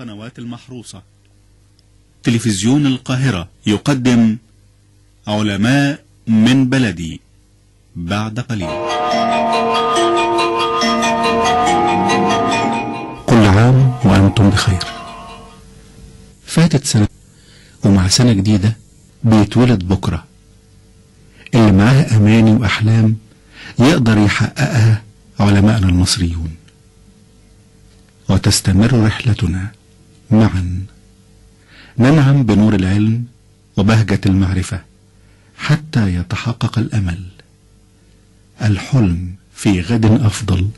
القنوات المحروسة. تلفزيون القاهرة يقدم علماء من بلدي بعد قليل. كل عام وأنتم بخير. فاتت سنة ومع سنة جديدة بيتولد بكرة. اللي معاه أماني وأحلام يقدر يحققها علماءنا المصريون. وتستمر رحلتنا معا ننعم بنور العلم وبهجة المعرفة حتى يتحقق الأمل. الحلم في غد أفضل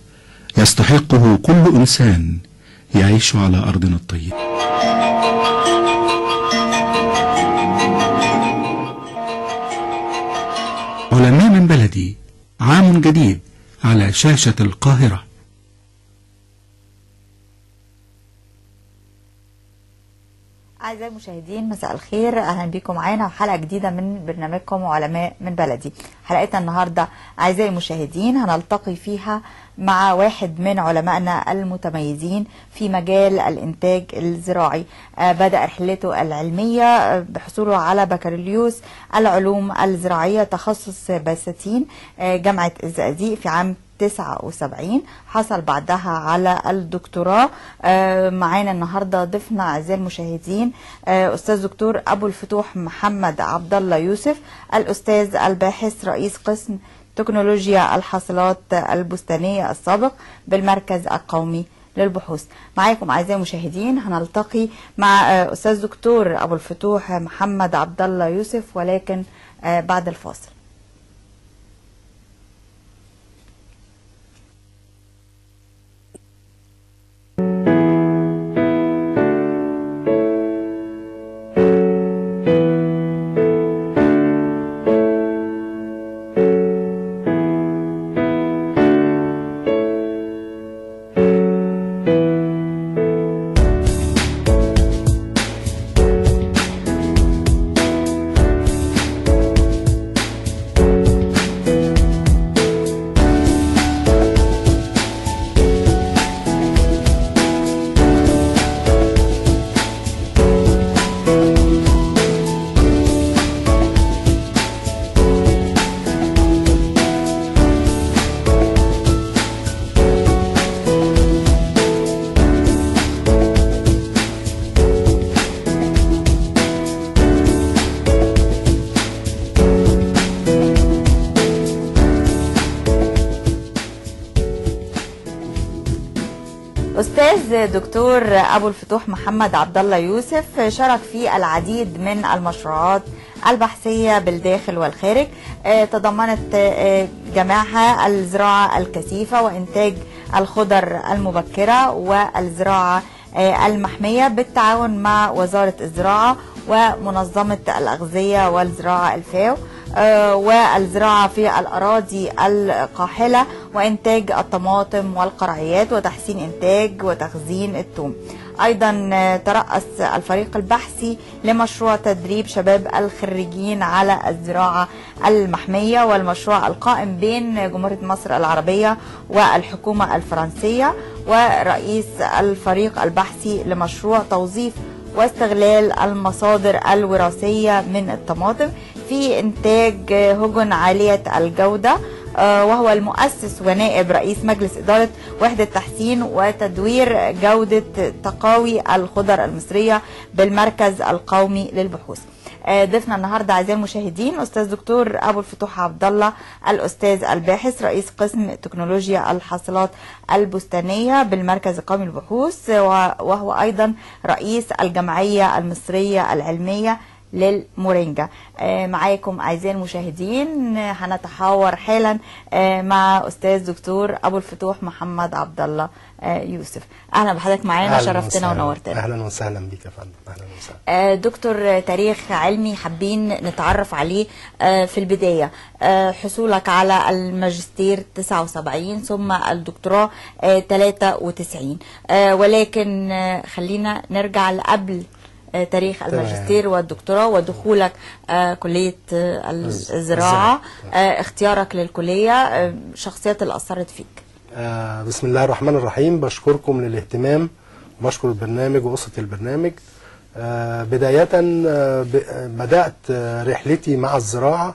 يستحقه كل إنسان يعيش على أرضنا الطيب. علماء من بلدي عام جديد على شاشة القاهرة. أعزائي المشاهدين مساء الخير. أهلا بكم معانا في حلقة جديدة من برنامجكم علماء من بلدي. حلقتنا النهاردة أعزائي المشاهدين هنلتقي فيها مع واحد من علمائنا المتميزين في مجال الإنتاج الزراعي. آه، بدأ رحلته العلمية آه، بحصوله على بكالوريوس العلوم الزراعية تخصص بساتين آه، جامعة الزقازيق في عام 79 حصل بعدها على الدكتوراه. آه، معانا النهارده ضيفنا أعزائي المشاهدين آه، أستاذ دكتور أبو الفتوح محمد عبد الله يوسف الأستاذ الباحث رئيس قسم تكنولوجيا الحاصلات البستانية السابق بالمركز القومي للبحوث. معاكم أعزائي المشاهدين هنلتقي مع آه، أستاذ دكتور أبو الفتوح محمد عبد الله يوسف ولكن بعد الفاصل. دكتور أبو الفتوح محمد عبد الله يوسف شارك في العديد من المشروعات البحثية بالداخل والخارج. آه، تضمنت آه، جميعها الزراعة الكثيفة وإنتاج الخضر المبكرة والزراعة آه، المحمية بالتعاون مع وزارة الزراعة ومنظمة الأغذية والزراعة الفاو. والزراعة في الأراضي القاحلة وإنتاج الطماطم والقرعيات وتحسين إنتاج وتخزين الثوم أيضا آه، ترأس الفريق البحثي لمشروع تدريب شباب الخريجين على الزراعة المحمية والمشروع القائم بين جمهورية مصر العربية والحكومة الفرنسية ورئيس الفريق البحثي لمشروع توظيف واستغلال المصادر الوراثية من الطماطم. في إنتاج هجن عالية الجودة آه، وهو المؤسس ونائب رئيس مجلس إدارة وحدة تحسين وتدوير جودة تقاوي الخضر المصرية بالمركز القومي للبحوث. آه، ضيفنا النهارده أعزائي المشاهدين أستاذ دكتور أبو الفتوح عبد الله الأستاذ الباحث رئيس قسم تكنولوجيا الحاصلات البستانية بالمركز القومي للبحوث وهو أيضا رئيس الجمعية المصرية العلمية للمورينجا. آه، معاكم أعزائي المشاهدين هنتحاور حالا آه، مع أستاذ دكتور أبو الفتوح محمد عبد الله آه، يوسف. أهلا بحضرتك معانا شرفتنا. ونورتنا. أهلا وسهلا بك يا فندم. أهلا وسهلا. دكتور تاريخ علمي حابين نتعرف عليه في البداية. آه، حصولك على الماجستير 79 ثم الدكتوراه آه، 93 آه، ولكن خلينا نرجع لقبل تاريخ تمام. الماجستير والدكتوراه ودخولك آه، كلية آه، الز- الزراعة. آه، اختيارك للكلية آه، شخصيات اللي أثرت فيك. آه بسم الله الرحمن الرحيم. بشكركم للاهتمام بشكر البرنامج وقصة البرنامج. آه، بداية آه، آه، بدأت آه، رحلتي مع الزراعة.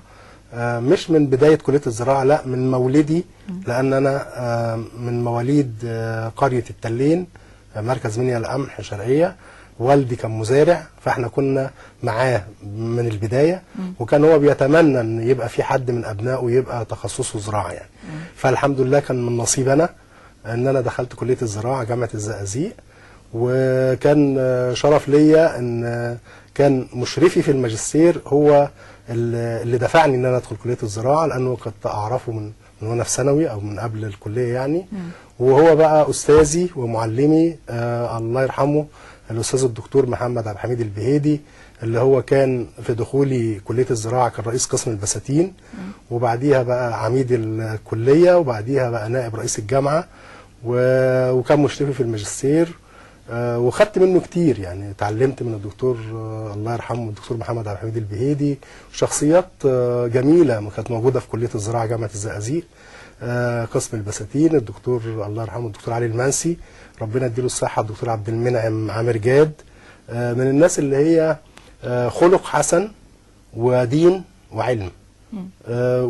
آه، مش من بداية كلية الزراعة لا من مولدي لأن أنا آه، من مواليد آه، قرية التلين آه، مركز منيا القمح شرقية. والدي كان مزارع فاحنا كنا معاه من البداية وكان هو بيتمنى إن يبقى في حد من أبنائه يبقى تخصصه زراعة يعني. فالحمد لله كان من نصيب أنا إن أنا دخلت كلية الزراعة جامعة الزقازيق وكان شرف ليا إن كان مشرفي في الماجستير هو اللي اللي دفعني إن أنا أدخل كلية الزراعة لأنه كنت أعرفه من من وأنا في ثانوي أو من قبل الكلية يعني. وهو بقى أستاذي ومعلمي آه الله يرحمه الأستاذ الدكتور محمد عبد الحميد البهيدي اللي هو كان في دخولي كلية الزراعة كان رئيس قسم البساتين وبعديها بقى عميد الكلية وبعديها بقى نائب رئيس الجامعة وكان مشرفي في الماجستير آه، وخدت منه كتير يعني. اتعلمت من الدكتور آه، الله يرحمه الدكتور محمد عبد الحميد البهيدي. شخصيات آه، جميلة كانت موجودة في كلية الزراعة جامعة الزقازيق قسم البساتين. الدكتور الله يرحمه الدكتور علي المنسي ربنا يديله الصحة الدكتور عبد المنعم عامر جاد. آه، من الناس اللي هي آه، خلق حسن ودين وعلم. آه،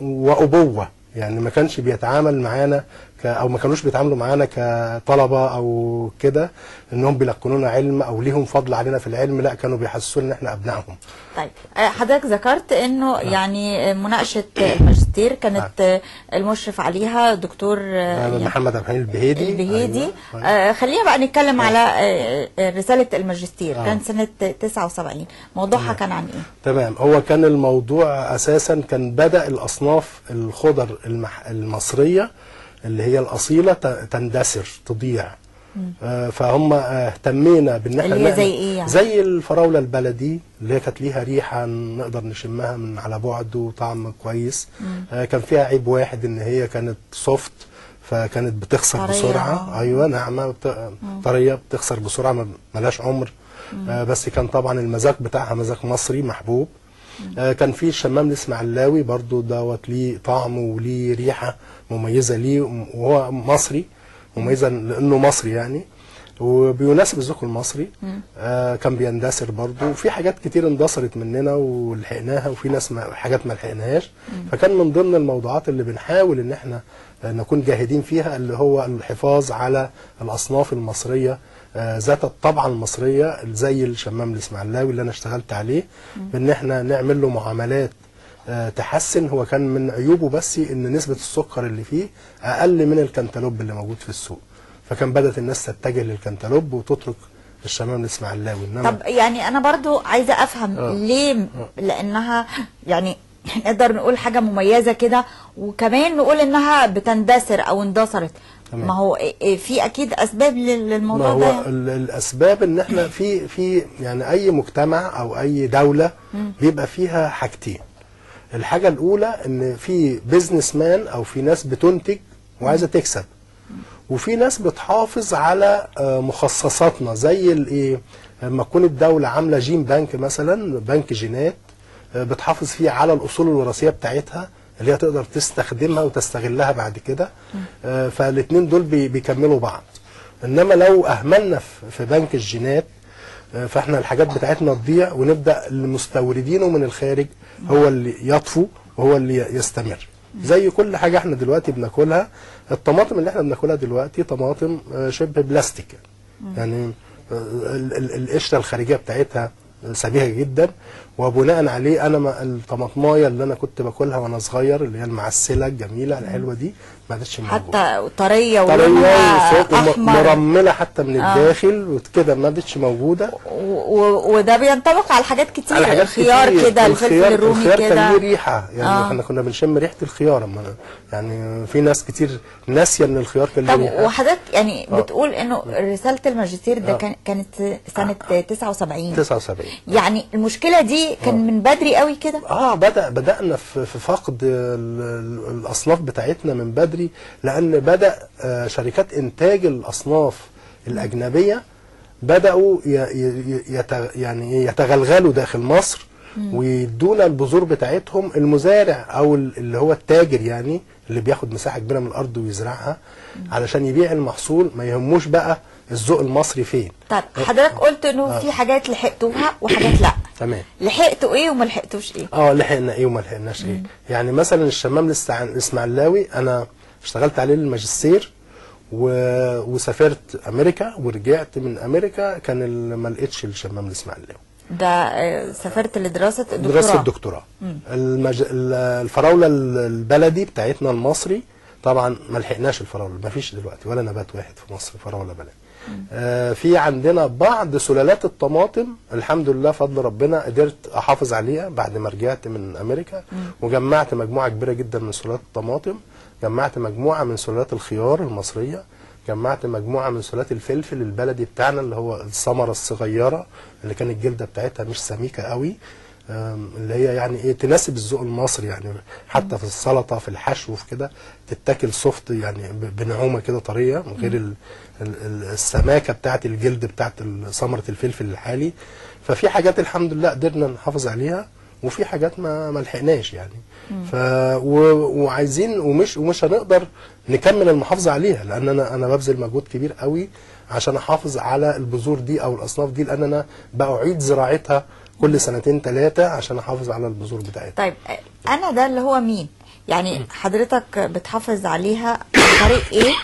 وأبوة. يعني ما كانش بيتعامل معانا أو ما كانوش بيتعاملوا معانا كطلبة أو كده إنهم بيلقنونا علم أو ليهم فضل علينا في العلم لا كانوا بيحسسونا إن إحنا أبنائهم. طيب آه، حضرتك ذكرت إنه يعني آه، مناقشة الماجستير كانت آه، المشرف عليها دكتور آه، آه، يعني محمد عبد الحليم البهيدي. البهيدي. أيوة. أيوة. آه خلينا بقى نتكلم على آه آه، رسالة الماجستير. آه. كان سنة 79 موضوعها كان عن إيه؟ تمام. هو كان الموضوع أساسا كان بدأ الأصناف الخضر المح... المصرية اللي هي الأصيلة تندثر تضيع. آه فهم آه، اهتمينا بإن إحنا اللي هي زي إيه يعني؟ زي الفراولة البلدي اللي هي كانت ليها ريحة نقدر نشمها من على بعد وطعم كويس. آه كان فيها عيب واحد إن هي كانت soft فكانت بتخسر طرية، بسرعة. أيوه ناعمه بت... طرية بتخسر بسرعة ملهاش عمر. آه بس كان طبعا المذاق بتاعها مذاق مصري محبوب. آه كان في الشمام الاسماعيلاوي برضو دوت ليه طعم وليه ريحة. مميزة ليه وهو مصري مميزا لأنه مصري يعني. وبيناسب الذوق المصري. آه كان بيندثر برضو وفي حاجات كتير اندثرت مننا ولحقناها وفي ناس ما حاجات ما لحقناهاش. فكان من ضمن الموضوعات اللي بنحاول إن إحنا آه، نكون جاهدين فيها اللي هو الحفاظ على الأصناف المصرية آه، ذات الطبعة المصرية زي الشمام الإسماعيلاوي اللي أنا اشتغلت عليه. بان إحنا نعمل له معاملات تحسن. هو كان من عيوبه بس إن نسبة السكر اللي فيه أقل من الكنتالوب اللي موجود في السوق. فكان بدأت الناس تتجه للكنتالوب وتترك الشمام الاسماعيلاوي إنما طب يعني أنا برضو عايزة أفهم آه. ليه لأنها يعني نقدر نقول حاجة مميزة كده وكمان نقول إنها بتندثر أو اندثرت. ما هو في أكيد أسباب لل- ما للموضوع هو ده. ال- الأسباب إن إحنا في في يعني أي مجتمع أو أي دولة بيبقى فيها حاجتين. الحاجة الأولى إن في business man أو في ناس بتنتج وعايزة تكسب. وفي ناس بتحافظ على آه، مخصصاتنا زي الايه لما تكون الدولة عاملة جين بنك مثلا بنك جينات آه، بتحافظ فيه على الأصول الوراثية بتاعتها اللي هي تقدر تستخدمها وتستغلها بعد كده. آه، فالاثنين دول بي- بيكملوا بعض. إنما لو أهملنا في- بنك الجينات فاحنا الحاجات بتاعتنا تضيع ونبدأ المستوردينه من الخارج هو اللي يطفو وهو اللي يستمر. زي كل حاجة إحنا دلوقتي بناكلها الطماطم اللي إحنا بناكلها دلوقتي طماطم آه، شبه بلاستيك. يعني آه، ال- ال- القشرة الخارجية بتاعتها سبيهة جدا. وبناء عليه أنا ما- الطماطماية اللي أنا كنت باكلها وأنا صغير اللي هي المعسلة الجميلة الحلوة دي ما عادتش موجوده حتى طرية طرية مرملة حتى من الداخل وكده ما عادتش موجودة. وده بينطبق على حاجات كتير على حاجات الخيار. كده الفلفل الرومي الخيار كان كده. ليه ريحة. يعني آه. إحنا كنا بنشم ريحة الخيار أما يعني في ناس كتير ناسية إن الخيار كان ليه طب ريحة. وحضرتك يعني آه. بتقول إنه رسالة الماجستير ده آه. كان كانت سنة 79 79 يعني المشكلة دي كان من بدري قوي كده؟ آه بدا بدأنا في فقد ال- ال- الأصناف بتاعتنا من بدري لأن بدأ آه، شركات إنتاج الأصناف الأجنبية بدأوا يعني يتغلغلوا داخل مصر ويدونا البذور بتاعتهم. المزارع أو ال- اللي هو التاجر يعني اللي بياخد مساحة كبيرة من الأرض ويزرعها علشان يبيع المحصول ما يهموش بقى الذوق المصري فين؟ طيب حضرتك قلت إنه في حاجات لحقتوها وحاجات لأ. تمام. لحقتوا إيه وما لحقتوش إيه؟ آه لحقنا إيه وما لحقناش إيه. يعني مثلا الشمام الإسماعيلاوي أنا اشتغلت عليه الماجستير و... وسافرت أمريكا ورجعت من أمريكا كان ال- ما لقيتش الشمام الإسماعيلاوي. ده آه، سافرت لدراسة الدكتوراه. دراسة الدكتوراه. المج... ال- الفراولة ال- البلدي بتاعتنا المصري طبعا ما لحقناش الفراولة ما فيش دلوقتي ولا نبات واحد في مصر فراولة بلدي. آه في عندنا بعض سلالات الطماطم الحمد لله فضل ربنا قدرت أحافظ عليها بعد ما رجعت من أمريكا. وجمعت مجموعة كبيرة جدا من سلالات الطماطم. جمعت مجموعة من سلالات الخيار المصرية. جمعت مجموعة من سلالات الفلفل البلدي بتاعنا اللي هو الثمرة الصغيرة اللي كانت الجلدة بتاعتها مش سميكة قوي. اللي هي يعني إيه تناسب الذوق المصري يعني. حتى في السلطة في الحشو في كده تتاكل سوفت يعني بنعومة كده طرية من غير السماكة بتاعت الجلد بتاعت ثمرة الفلفل الحالي. ففي حاجات الحمد لله قدرنا نحافظ عليها وفي حاجات ما ما لحقناش يعني. ف و... وعايزين ومش ومش هنقدر نكمل المحافظة عليها لأن أنا أنا ببذل مجهود كبير قوي عشان أحافظ على البذور دي أو الأصناف دي لأن أنا بأعيد زراعتها كل سنتين ثلاثة عشان أحافظ على البذور بتاعتها. طيب أنا ده اللي هو مين؟ يعني حضرتك بتحافظ عليها عن طريق إيه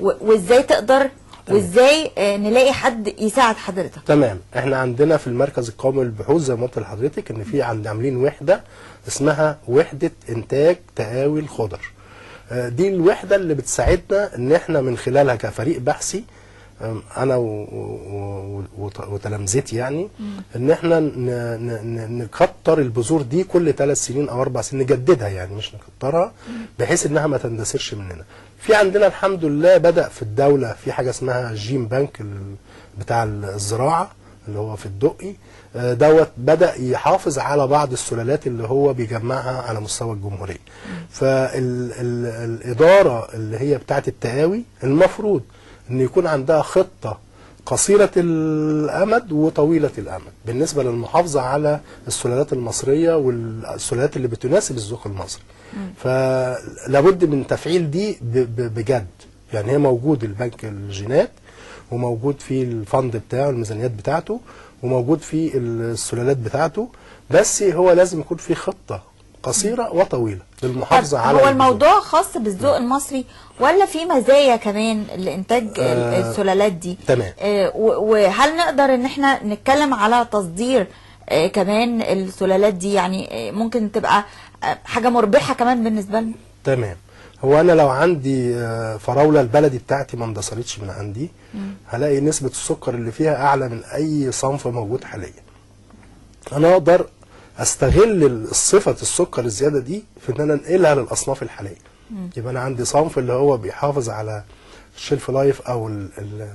وإزاي تقدر وازاي آه، نلاقي حد يساعد حضرتك. تمام. إحنا عندنا في المركز القومي للبحوث زي ما قلت لحضرتك إن في عند عاملين وحدة اسمها وحدة إنتاج تقاوي الخضر آه، دي الوحدة اللي بتساعدنا إن إحنا من خلالها كفريق بحثي أنا وتلامذتي يعني إن إحنا نكتر البذور دي كل ثلاث سنين أو أربع سنين نجددها يعني مش نكترها بحيث إنها ما تندثرش مننا. في عندنا الحمد لله بدأ في الدولة في حاجة اسمها جيم بانك بتاع الزراعة اللي هو في الدقي. آه، دوت بدأ يحافظ على بعض السلالات اللي هو بيجمعها على مستوى الجمهورية. فالاداره اللي هي بتاعة التقاوي المفروض إن يكون عندها خطة قصيرة الأمد وطويلة الأمد بالنسبة للمحافظة على السلالات المصرية والسلالات اللي بتناسب الذوق المصري. فلابد من تفعيل دي بجد. يعني هي موجود البنك الجينات وموجود في الفند بتاعه الميزانيات بتاعته وموجود في السلالات بتاعته. بس هو لازم يكون في خطة قصيرة وطويلة طب للمحافظه على هو. الموضوع خاص بالذوق المصري ولا في مزايا كمان لإنتاج ال- آه، السلالات دي؟ تمام. آه، وهل نقدر إن إحنا نتكلم على تصدير آه، كمان السلالات دي؟ يعني آه، ممكن تبقى آه، حاجة مربحة كمان بالنسبة لنا. تمام. هو أنا لو عندي آه، فراولة البلدي بتاعتي ما اندثرتش من عندي هلاقي نسبة السكر اللي فيها أعلى من أي صنف موجود حاليا. أنا أقدر أستغل الصفه السكر الزيادة دي في إن أنا أنقلها للأصناف الحالية. يبقى أنا عندي صنف اللي هو بيحافظ على الشيلف لايف أو ال- ال-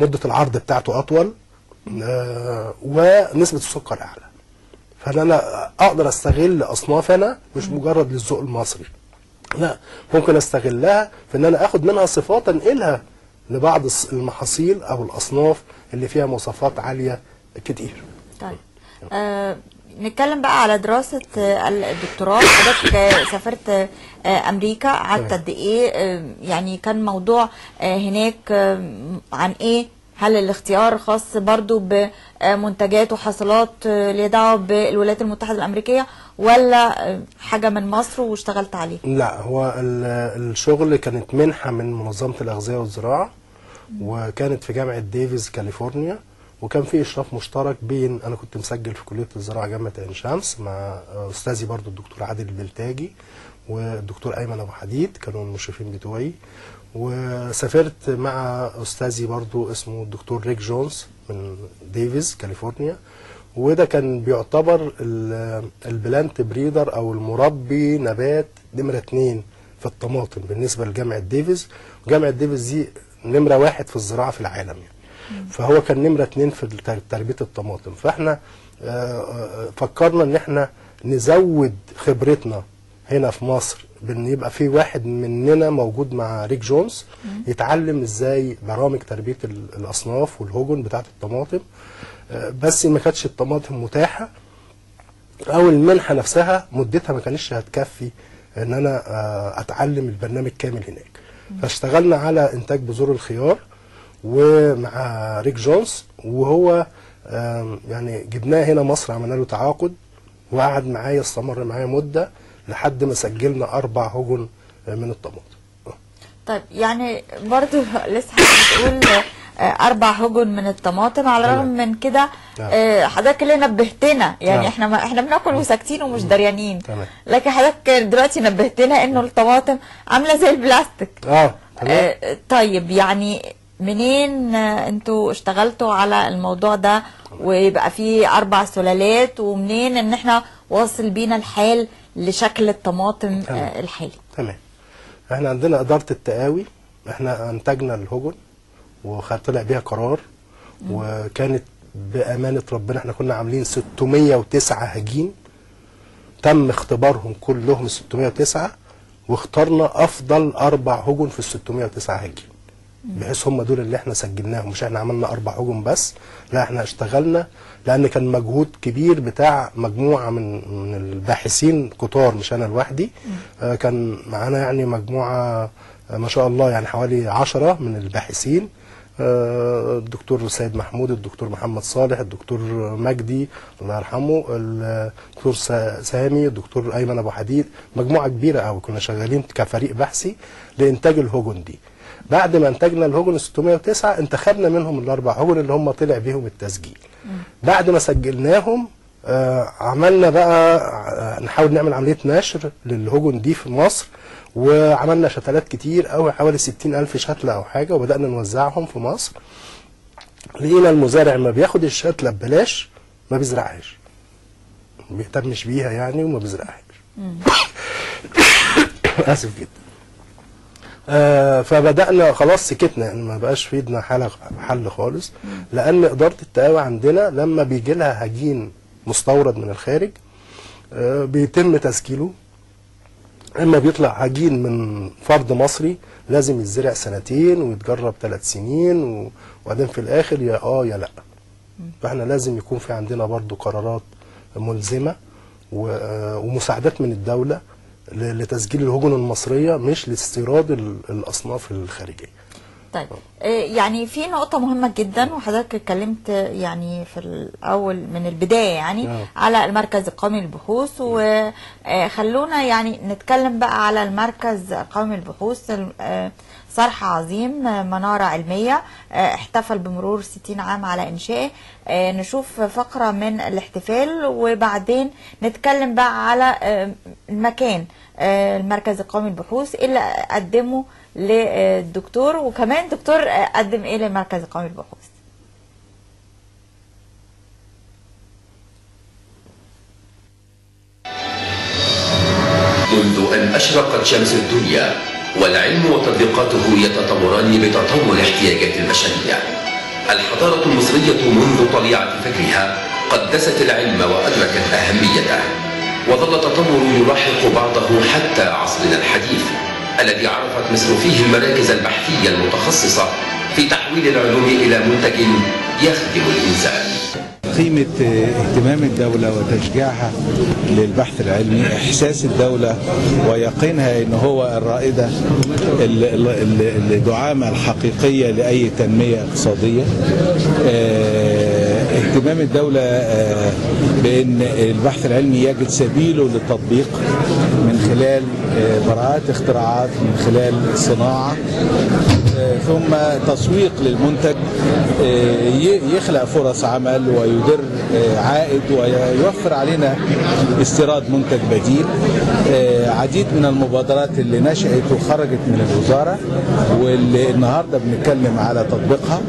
مدة العرض بتاعته أطول آه، ونسبة السكر أعلى. فانا أقدر أستغل أصناف أنا مش مجرد للذوق المصري. لا ممكن أستغلها في إن أنا آخد منها صفات أنقلها لبعض المحاصيل أو الأصناف اللي فيها مواصفات عالية كتير. طيب. آه نتكلم بقى على دراسة آه، الدكتوراه. حضرتك آه، سافرت آه، أمريكا قعدت. قد إيه؟ آه، يعني كان موضوع هناك عن إيه؟ هل الاختيار خاص برضو بمنتجات وحاصلات آه، ليها دعوة بالولايات المتحدة الأمريكية ولا حاجة من مصر واشتغلت عليه؟ لا هو ال- الشغل كانت منحة من منظمة الأغذية والزراعة وكانت في جامعة ديفيز كاليفورنيا. وكان في إشراف مشترك بين أنا كنت مسجل في كلية الزراعة جامعة عين شمس مع أستاذي برضو الدكتور عادل البلتاجي والدكتور أيمن أبو حديد كانوا المشرفين بتوعي. وسافرت مع أستاذي برضو اسمه الدكتور ريك جونز من ديفيز كاليفورنيا. وده كان بيعتبر ال- ال plant breeder أو المربي نبات نمرة اتنين في الطماطم بالنسبة لجامعة ديفيز. وجامعة ديفيز دي نمرة واحد في الزراعة في العالم يعني. فهو كان نمرة اتنين في تربية الطماطم. فاحنا آه، آه، فكرنا ان إحنا نزود خبرتنا هنا في مصر بان يبقى في واحد مننا موجود مع ريك جونز يتعلم إزاي برامج تربية ال- الاصناف والهجن بتاعة الطماطم. آه، بس ما كانتش الطماطم متاحة أو المنحة نفسها مدتها ما كانتش هتكفي ان أنا اتعلم البرنامج كامل هناك. فاشتغلنا على إنتاج بذور الخيار. ومع ريك جونز وهو يعني جبناه هنا مصر عملنا له تعاقد وقعد معايا استمر معايا مدة لحد ما سجلنا أربع هجن من الطماطم طيب يعني برضو لسه بتقول آه، أربع هجن من الطماطم على الرغم تمام. من كده نعم. آه، حضرتك اللي نبهتنا يعني نعم. إحنا ما إحنا بناكل وساكتين ومش دريانين تمام. لكن حضرتك دلوقتي نبهتنا إنه الطماطم عاملة زي البلاستيك آه تمام آه، طيب يعني منين أنتوا اشتغلتوا على الموضوع ده ويبقى فيه أربع سلالات ومنين إن إحنا واصل بينا الحال لشكل الطماطم تمام. آه، الحالي؟ تمام. إحنا عندنا إدارة التقاوي. إحنا أنتجنا الهجن وطلع بيها قرار وكانت بأمانة ربنا إحنا كنا عاملين 609 هجين. تم اختبارهم كلهم ال 609 واخترنا أفضل أربع هجن في ال 609 هجين. بحيث هم دول اللي إحنا سجلناهم مش إحنا عملنا أربع هجن بس لا إحنا اشتغلنا لأن كان مجهود كبير بتاع مجموعة من من الباحثين كتار مش أنا لوحدي. آه كان معانا يعني مجموعة آه ما شاء الله يعني حوالي عشرة من الباحثين. آه، الدكتور سيد محمود الدكتور محمد صالح الدكتور مجدي الله يرحمه الدكتور سا- سامي الدكتور أيمن أبو حديد. مجموعة كبيرة قوي كنا شغالين كفريق بحثي لإنتاج الهجن دي. بعد ما انتجنا الهجن 609 انتخبنا منهم الأربع هجن اللي هم طلع بيهم التسجيل. بعد ما سجلناهم آه عملنا بقى آه نحاول نعمل عملية نشر للهجن دي في مصر وعملنا شتلات كتير قوي حوالي 60 ألف شتلة أو حاجة وبدأنا نوزعهم في مصر. لقينا المزارع ما بياخد الشتلة ببلاش ما بيزرعهاش. ما بيهتمش بيها يعني وما بيزرعهاش. آسف جدا. آه فبدأنا خلاص سكتنا. يعني ما بقاش في إيدنا حل خالص. لأن إدارة التقاوى عندنا لما بيجي لها هجين مستورد من الخارج آه بيتم تسجيله. إما بيطلع عجين من فرد مصري لازم يتزرع سنتين ويتجرب ثلاث سنين وبعدين في الآخر يا آه يا لأ. فإحنا لازم يكون في عندنا برضو قرارات ملزمة آه، ومساعدات من الدولة لتسجيل الهجن المصرية مش لاستيراد ال- الأصناف الخارجية. طيب آه، يعني في نقطة مهمة جدا وحضرتك اتكلمت يعني في الأول من البداية يعني نعم. على المركز القومي للبحوث وخلونا يعني نتكلم بقى على المركز القومي للبحوث آه، صرح عظيم آه، منارة علمية آه، احتفل بمرور 60 عام على إنشائه. آه، نشوف فقرة من الاحتفال وبعدين نتكلم بقى على آه، المكان. آه، المركز القومي للبحوث إيه اللي قدمه للدكتور وكمان دكتور آه، قدم إيه للمركز القومي للبحوث. منذ أن أشرقت شمس الدنيا والعلم وتطبيقاته يتطوران بتطور احتياجات البشرية. الحضارة المصرية منذ طليعة فكرها قدست العلم وأدركت أهميته. وظل التطور يلاحق بعضه حتى عصرنا الحديث الذي عرفت مصر فيه المراكز البحثية المتخصصة في تحويل العلوم إلى منتج يخدم الإنسان. قيمة اهتمام الدولة وتشجيعها للبحث العلمي إحساس الدولة ويقينها أن هو الرائدة ال- ال- ال- الدعامة الحقيقية لأي تنمية اقتصادية. آه، اهتمام الدولة آه، بأن البحث العلمي يجد سبيله للتطبيق من خلال آه، براءات اختراعات من خلال الصناعة آه، ثم تسويق للمنتج يخلق فرص عمل ويدر عائد ويوفر علينا استيراد منتج بديل. آه، عديد من المبادرات اللي نشأت وخرجت من الوزارة واللي النهاردة بنتكلم على تطبيقها.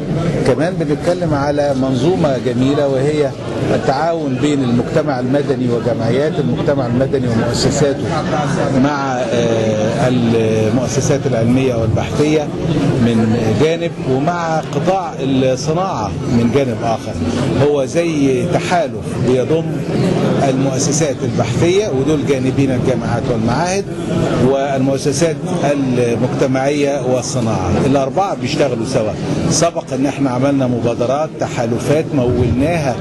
كمان بنتكلم على منظومة جميلة وهي التعاون بين المجتمع المدني وجمعيات المجتمع المدني ومؤسساته مع آه، المؤسسات العلمية والبحثية من جانب ومع قطاع الصناعة من جانب آخر. هو زي تحالف بيضم المؤسسات البحثية ودول جانبين الجامعات والمعاهد والمؤسسات المجتمعية والصناعة. الأربعة بيشتغلوا سوا. سبق إن إحنا عملنا مبادرات تحالفات مولناها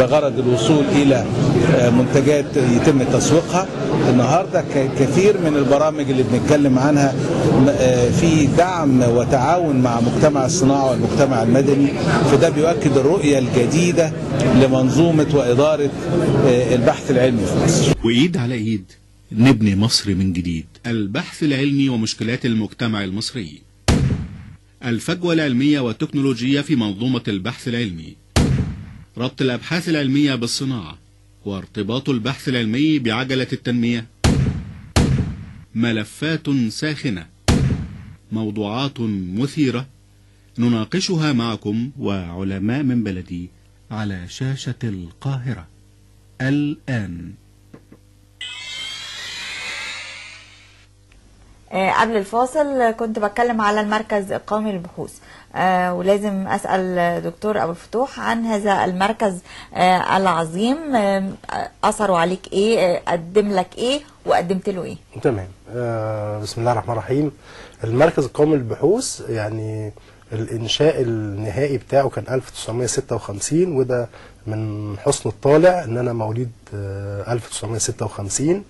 بغرض الوصول إلى آه، منتجات يتم تسويقها. النهارده ك- كثير من البرامج اللي بنتكلم عنها آه، في دعم وتعاون مع مجتمع الصناعة والمجتمع المدني. فده بيؤكد الرؤية الجديدة لمنظومة وإدارة آه، البحث العلمي. في مصر وإيد على إيد نبني مصر من جديد. البحث العلمي ومشكلات المجتمع المصري. الفجوة العلمية والتكنولوجية في منظومة البحث العلمي. ربط الأبحاث العلمية بالصناعة وارتباط البحث العلمي بعجلة التنمية. ملفات ساخنة. موضوعات مثيرة نناقشها معكم وعلماء من بلدي على شاشة القاهرة. الآن. آه، قبل الفاصل كنت بتكلم على المركز القومي للبحوث. ولازم أسأل دكتور أبو الفتوح عن هذا المركز آه، العظيم. آه، أثروا عليك آه، قدم لك إيه؟ وقدمت له إيه؟ تمام. آه بسم الله الرحمن الرحيم. المركز القومي للبحوث يعني الإنشاء النهائي بتاعه كان 1956 وده من حسن الطالع إن أنا مواليد آه 1956 آه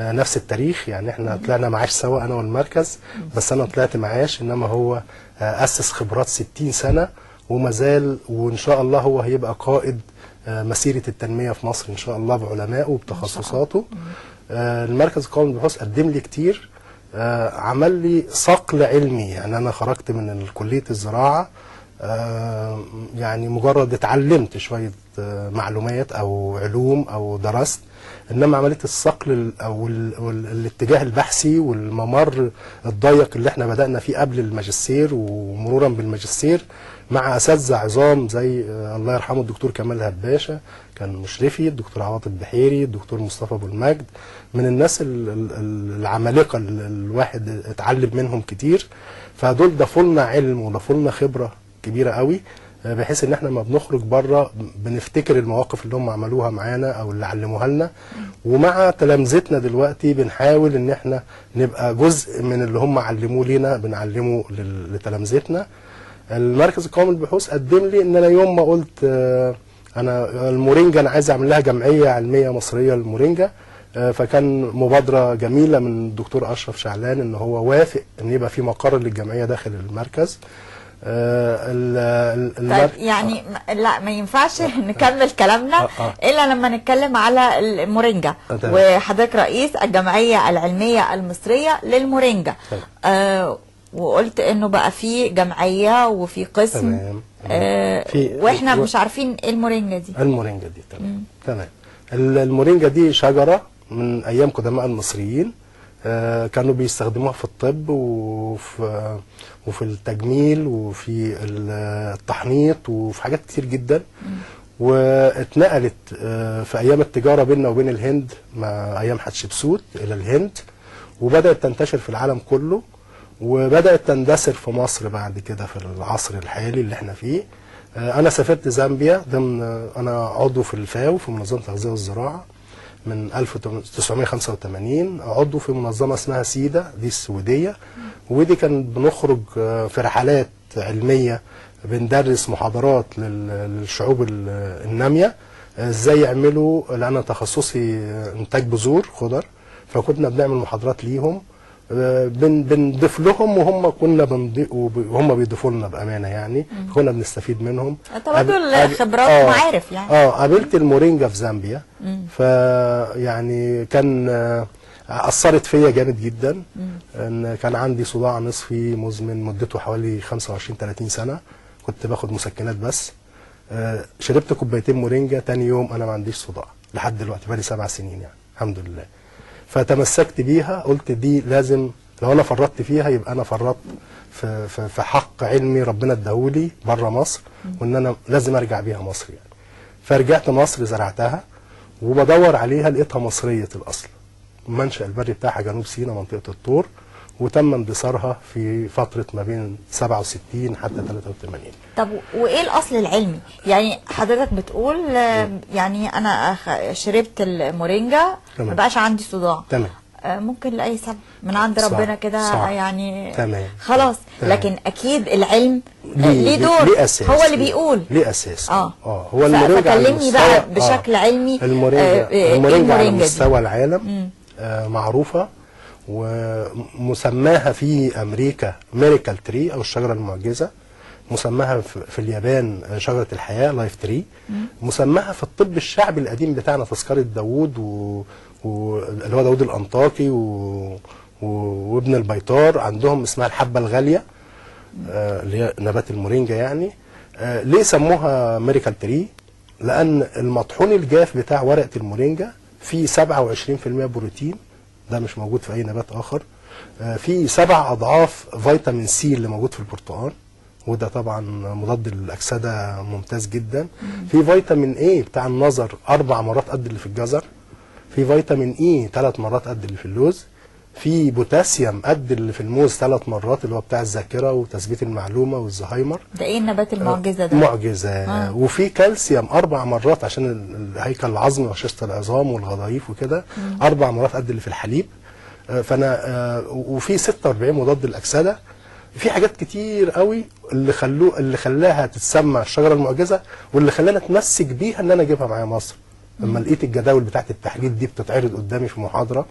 نفس التاريخ. يعني إحنا طلعنا معاش سوا أنا والمركز بس أنا طلعت معاش إنما هو آه أسس خبرات 60 سنة وما زال وإن شاء الله هو هيبقى قائد آه مسيرة التنمية في مصر إن شاء الله بعلمائه وبتخصصاته. آه المركز القومي للبحوث قدم لي كتير آه عمل لي صقل علمي. يعني أنا خرجت من كلية الزراعة آه يعني مجرد اتعلمت شوية آه معلومات أو علوم أو درست إنما عملية الصقل ال- أو الاتجاه البحثي والممر الضيق اللي إحنا بدأنا فيه قبل الماجستير ومرورا بالماجستير مع أساتذة عظام زي آه، الله يرحمه الدكتور كمال هباشه كان مشرفي الدكتور عواطف بحيري الدكتور مصطفى أبو المجد من الناس ال- ال- ال- العمالقة اللي الواحد اتعلم منهم كتير. فدول ضافوا لنا علم وضافوا لنا خبرة كبيرة قوي. بحيث إن إحنا لما بنخرج بره بنفتكر المواقف اللي هم عملوها معانا أو اللي علموها لنا. ومع تلامذتنا دلوقتي بنحاول إن إحنا نبقى جزء من اللي هم علموه لينا بنعلمه لتلامذتنا. المركز القومي للبحوث قدم لي إن أنا يوم ما قلت آه، أنا المورينجا أنا عايز أعمل لها جمعية علمية مصرية للمورينجا. آه، فكان مبادرة جميلة من الدكتور أشرف شعلان إن هو وافق إن يبقى في مقر للجمعية داخل المركز. ال- ال- طيب المر- يعني م- لا ما ينفعش نكمل كلامنا آه، آه. إلا لما نتكلم على المورينجا. آه،. وحضرتك رئيس الجمعية العلمية المصرية للمورينجا. آه وقلت إنه بقى في جمعية وفي قسم. تمام. آه في- وإحنا و- مش عارفين إيه المورينجا دي. المورينجا دي تمام. تمام. ال- المورينجا دي شجرة من أيام قدماء المصريين. آه، كانوا بيستخدموها في الطب وفي وفي التجميل وفي ال- التحنيط وفي حاجات كتير جدا. واتنقلت آه، في أيام التجارة بيننا وبين الهند مع أيام حتشبسوت إلى الهند وبدأت تنتشر في العالم كله وبدأت تندثر في مصر بعد كده في العصر الحالي اللي إحنا فيه. آه، أنا سافرت زامبيا ضمن أنا عضو في الفاو في منظمة التغذيه والزراعة. من 1985 عضو في منظمة اسمها سيدا دي السويدية. ودي كان بنخرج آه، في رحلات علمية بندرس محاضرات لل- للشعوب ال- النامية. آه، إزاي يعملوا؟ لأن أنا تخصصي آه، إنتاج بذور خضر. فكنا بنعمل محاضرات ليهم. بن بنضيف لهم وهم كنا بنضيف وهم بيضيفوا لنا بأمانة يعني كنا بنستفيد منهم. تبادل قاب- قاب- خبرات آه، ومعارف يعني. آه قابلت المورينجا في زامبيا. ف يعني كان آه، أثرت فيا جامد جدا. إن كان عندي صداع نصفي مزمن مدته حوالي 25 30 سنة. كنت باخد مسكنات بس. آه، شربت كوبايتين مورينجا. تاني يوم أنا ما عنديش صداع لحد دلوقتي بقالي سبع سنين يعني. الحمد لله. فتمسكت بيها قلت دي لازم لو أنا فرطت فيها يبقى أنا فرطت في, في, في حق علمي ربنا اداهولي بره مصر وإن أنا لازم أرجع بيها مصر يعني. فرجعت مصر زرعتها وبدور عليها لقيتها مصرية الأصل. المنشا البري بتاعها جنوب سيناء منطقة الطور. وتم اندثارها في فترة ما بين 67 حتى 83 طب وإيه الأصل العلمي؟ يعني حضرتك بتقول آه، يعني أنا أخ- شربت المورينجا. ما بقاش عندي صداع. تمام. آه، ممكن لأي سبب من عند صح، ربنا كده. يعني تمام. خلاص. تمام. لكن أكيد العلم آه، ليه- دور؟ ليه أساس؟ هو اللي بيقول. ليه أساس؟ آه. آه. هو المورينجا على فكلمني بقى آه. بشكل علمي المورينجا آه، آه، المورينجا على المورينجا دي؟ مستوى العالم آه معروفة ومسماها في أمريكا miracle tree أو الشجرة المعجزة. مسماها في اليابان شجرة الحياة life tree مسماها في الطب الشعبي القديم بتاعنا تذكره داوود و... و... اللي هو داوود الأنطاكي و... و... وابن البيطار. عندهم اسمها الحبة الغالية آه، اللي هي نبات المورينجا يعني. آه، ليه سموها miracle tree لأن المطحون الجاف بتاع ورقة المورينجا فيه 27% بروتين ده مش موجود في أي نبات آخر. آه، فيه سبع أضعاف فيتامين C اللي موجود في البرتقال وده طبعا مضاد للأكسدة ممتاز جدا. في فيتامين A بتاع النظر أربع مرات قد اللي في الجزر. في فيتامين E ثلاث مرات قد اللي في اللوز. في بوتاسيوم قد اللي في الموز ثلاث مرات اللي هو بتاع الذاكرة وتثبيت المعلومة والزهايمر. ده إيه النبات المعجزة ده؟ معجزة. آه. آه. وفي كالسيوم أربع مرات عشان ال- الهيكل العظمي وهشاشة العظام والغضاريف وكده. أربع مرات قد اللي في الحليب. آه، فأنا آه، وفي 46 مضاد للأكسدة. في حاجات كتير قوي اللي خلوه اللي خلاها تتسمى الشجرة المعجزة واللي خلاني اتمسك بيها إن أنا أجيبها معايا مصر. لما لقيت الجداول بتاعت التحليل دي بتتعرض قدامي في محاضرة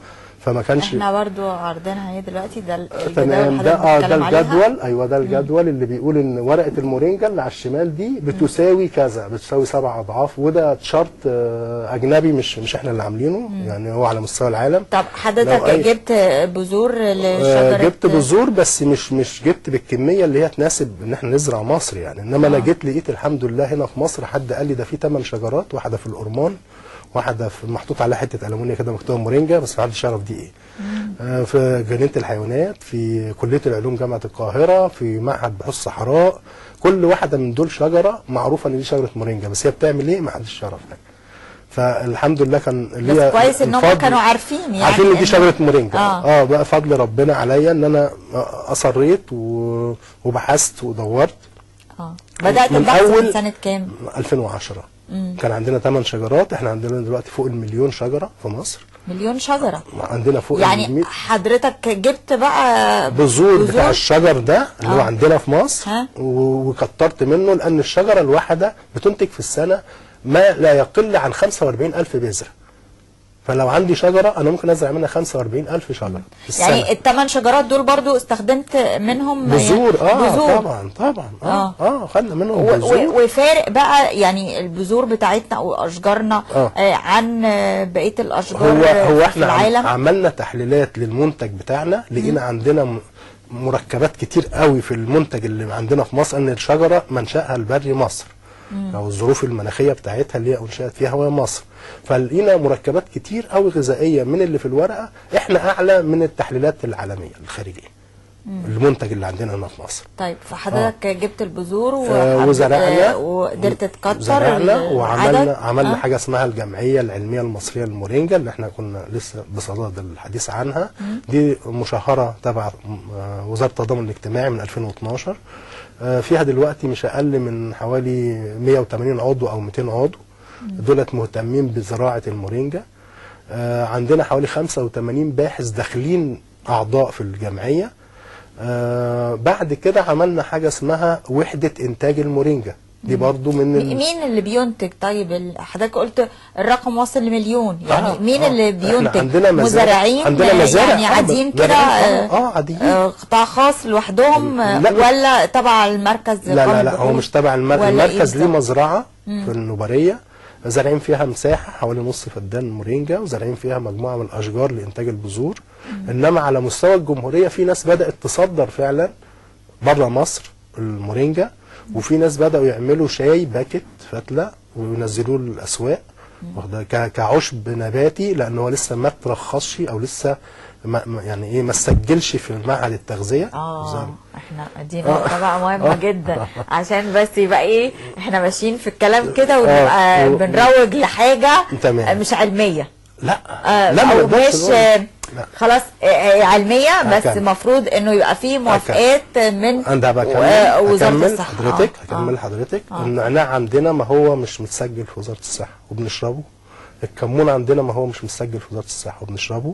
فما كانش إحنا برضو عارضينها اهي دلوقتي ده الجدول تمام ده آه ده بتتكلم عليها. الجدول. أيوه ده الجدول اللي بيقول إن ورقة المورينجا اللي على الشمال دي بتساوي كذا بتساوي سبع أضعاف وده تشارت آه، أجنبي مش مش إحنا اللي عاملينه. يعني هو على مستوى العالم. طب حضرتك أي- جبت بذور آه، لشجرة جبت بذور بس مش مش جبت بالكمية اللي هي تناسب إن إحنا نزرع مصر يعني. إنما أنا آه. جيت لقيت الحمد لله هنا في مصر حد قال لي ده في ثمان شجرات واحدة في الأرمان واحدة في محطوط عليها حتة ألمونيا كده مكتوبه مورينجا بس ما حدش يعرف دي إيه؟ آه، في جنينة الحيوانات في كلية العلوم جامعة القاهرة في معهد بحوث الصحراء كل واحدة من دول شجرة معروفة إن دي شجرة مورينجا بس هي بتعمل إيه؟ ما حدش يعرف حاجة فالحمد لله كان بس كويس إن هم الفضل- كانوا عارفين يعني عارفين إن دي شجرة مورينجا. آه. آه بقى فضل ربنا عليا إن أنا أصريت وبحثت ودورت. آه. بدأت البحث من سنة كام؟ 2010 كان عندنا 8 شجرات إحنا عندنا دلوقتي فوق المليون شجرة في مصر. مليون شجرة؟ عندنا فوق يعني المية- حضرتك جبت بقى بذور بتاع الشجر ده اللي هو آه. عندنا في مصر ها؟ وكترت منه لأن الشجرة الواحدة بتنتج في السنة ما لا يقل عن 45 ألف بذرة. فلو عندي شجرة أنا ممكن أزرع منها 45 ألف شجرة في السنة. يعني الثمان شجرات دول برضو استخدمت منهم بذور آه بذور. طبعا طبعا آه آه. آه, خدنا منهم بذور. وفارق بقى يعني البذور بتاعتنا أو أشجارنا آه. آه عن آه، بقية الأشجار هو هو إحنا العالم. عملنا تحليلات للمنتج بتاعنا لقينا عندنا مركبات كتير قوي في المنتج اللي عندنا في مصر إن الشجرة منشأها البري مصر. أو الظروف المناخية بتاعتها اللي هي أنشأت فيها هو مصر. فلقينا مركبات كتير قوي غذائية من اللي في الورقة إحنا أعلى من التحليلات العالمية الخارجية المنتج اللي عندنا هنا في مصر. طيب فحضرتك جبت البذور آه، وحب- وزرعنا. آه، وقدرت تكتر زرعنا. وعملنا عملنا آه. حاجة اسمها الجمعية العلمية المصرية للمورينجا اللي إحنا كنا لسه بصدد الحديث عنها. دي مشهرة تبع آه، وزارة التضامن الاجتماعي من 2012 آه، فيها دلوقتي مش أقل من حوالي 180 عضو أو 200 عضو. دولت مهتمين بزراعة المورينجا. آه، عندنا حوالي 85 باحث داخلين أعضاء في الجمعية. آه بعد كده عملنا حاجة اسمها وحدة إنتاج المورينجا. دي برضو من ال- مين اللي بينتج؟ طيب حضرتك قلت الرقم وصل لمليون. يعني آه، مين آه. اللي بينتج؟ عندنا مزارع- مزارعين؟ عندنا آه، مزارع، يعني آه، عاديين كده مزارعين، آه، عاديين. قطاع خاص لوحدهم لا. ولا تبع المركز لا لا لا هو؟ مش تبع المر... ولا إيه المركز ليه؟ مزرعة في النوبرية. زارعين فيها مساحة حوالي نص فدان مورينجا وزارعين فيها مجموعة من الأشجار لإنتاج البذور. إنما على مستوى الجمهورية في ناس بدأت تصدر فعلا بره مصر المورينجا وفي ناس بدأوا يعملوا شاي باكت فتلة وينزلوه للأسواق كعشب نباتي لأن هو لسه ما ترخصش أو لسه ما يعني إيه ما سجلش في معهد التغذية؟ آه إحنا دي نقطة بقى مهمة جدا. عشان بس يبقى إيه إحنا ماشيين في الكلام كده ونبقى آه. بنروج لحاجة تمام. مش علمية. لا. آه، لا ما أو مش. آه، لا. خلاص آه، آه، علمية بس هكمل. المفروض إنه يبقى فيه موافقات من أنا وزارة الصحة. حضرتك آه. اكمل حضرتك النعناع عندنا ما هو مش متسجل في وزارة الصحة وبنشربه. الكمون عندنا ما هو مش مسجل في وزارة الصحة وبنشربه.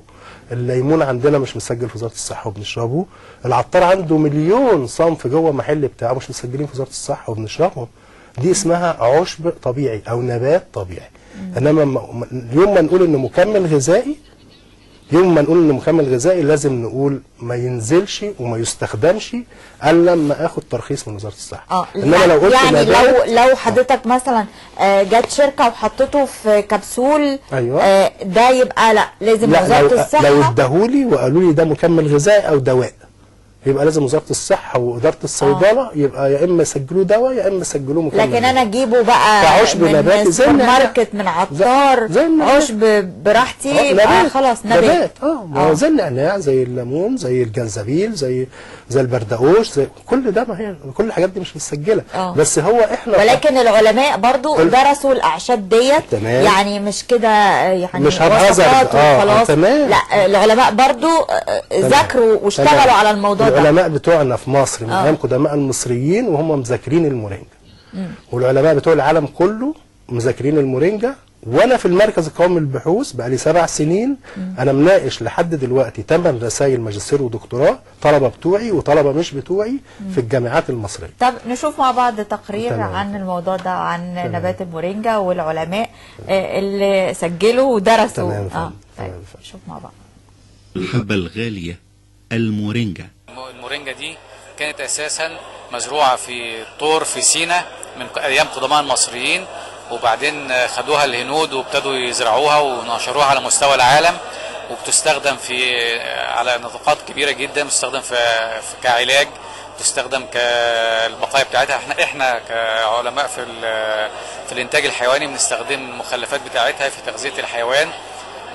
الليمون عندنا مش مسجل في وزارة الصحة وبنشربه. العطار عنده مليون صنف جوه محل بتاعه مش مسجلين في وزارة الصحة وبنشربهم. دي اسمها عشب طبيعي أو نبات طبيعي. إنما م- م- يوم ما نقول إنه مكمل غذائي يوم ما نقول إنه مكمل غذائي لازم نقول ما ينزلش وما يستخدمش إلا لما آخد ترخيص من وزارة الصحة. آه إنما لو قلت يعني لو لو حضرتك مثلا آه، جت شركة وحطته في كبسول أيوة. آه، ده يبقى لا لازم لا وزارة لو الصحة لو اداهولي وقالوا لي ده مكمل غذائي أو دواء يبقى لازم وزارة الصحة وإدارة الصيدلة يبقى يا إما يسجلوه دواء يا إما يسجلوه مكمل لكن أنا. أجيبه بقى كعشب من نباتي زي. ماركت من عطار زي. عشب براحتي آه، يبقى خلاص نبات آه ما هو زي النعناع زي الليمون زي الجنزبيل زي زي البردقوش زي كل ده ما هي كل الحاجات دي مش مسجله آه. بس هو إحنا ولكن العلماء برضو ال- درسوا الأعشاب ديت تمام. يعني مش كده آه، يعني مش هبهزر. وصفات آه، تمام. لا آه، العلماء برضو آه،. ذاكروا واشتغلوا. على الموضوع العلماء بتوعنا في مصر من آه. أيام قدماء المصريين وهم مذاكرين المورينجا. والعلماء بتوع العالم كله مذاكرين المورينجا وأنا في المركز القومي للبحوث بقى لي سبع سنين. أنا مناقش لحد دلوقتي ثمان رسائل ماجستير ودكتوراه طلبة بتوعي وطلبة مش بتوعي في الجامعات المصرية. طب نشوف مع بعض تقرير تمام. عن الموضوع ده عن نبات المورينجا والعلماء آه، اللي سجلوا ودرسوا. تمام فندم. آه تمام طيب. نشوف مع بعض. الحبة الغالية المورينجا. المورينجا دي كانت أساسا مزروعة في طور في سينا من أيام قدماء المصريين وبعدين خدوها الهنود وابتدوا يزرعوها ونشروها على مستوى العالم وبتستخدم في على نطاقات كبيرة جدا بتستخدم في كعلاج تستخدم كالبقايا بتاعتها. إحنا إحنا كعلماء في في الإنتاج الحيواني بنستخدم المخلفات بتاعتها في تغذية الحيوان.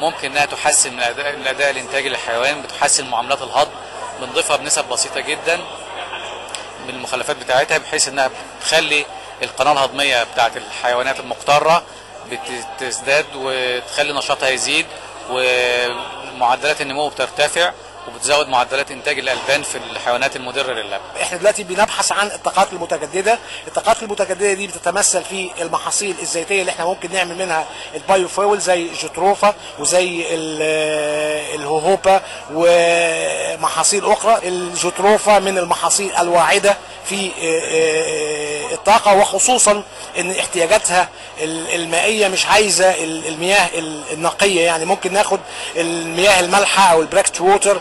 ممكن إنها تحسن من أداء الإنتاج للحيوان بتحسن معاملات الهضم بنضيفها بنسب بسيطة جدا من المخلفات بتاعتها بحيث إنها بتخلي القناة الهضمية بتاعت الحيوانات المقترة بتزداد وتخلي نشاطها يزيد ومعدلات النمو بترتفع. وبتزود معدلات إنتاج الألبان في الحيوانات المدره للبن إحنا دلوقتي بنبحث عن الطاقات المتجددة. الطاقات المتجددة دي بتتمثل في المحاصيل الزيتية اللي إحنا ممكن نعمل منها ال bio fuel زي الجتروفا وزي ال- الهوهوبا ومحاصيل أخرى. الجتروفا من المحاصيل الواعدة في آه، آه، الطاقة وخصوصا إن احتياجاتها ال- المائية مش عايزة ال- المياه ال- النقية. يعني ممكن ناخد المياه المالحة أو ال brackish water